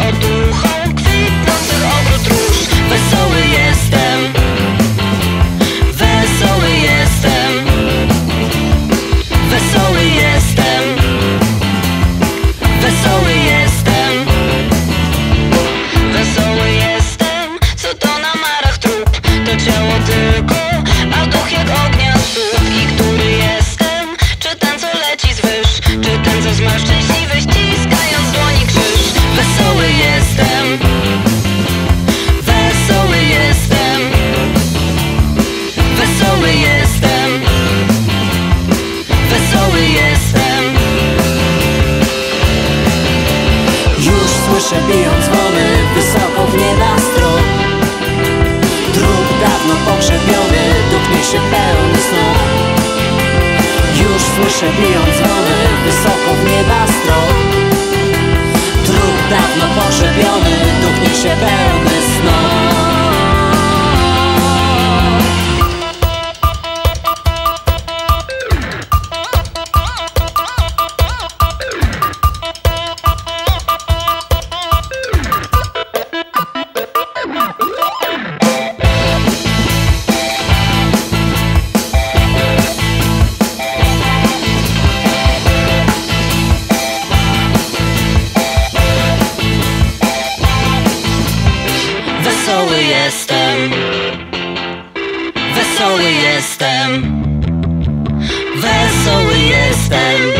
or do słyszę biją dzwony Wysoko w nieba strop dawno pogrzebiony Duch niesie pełny snu. Już słyszę biją dzwony Wysoko w nieba strop jestem. Wesoły jestem. Wesoły jestem.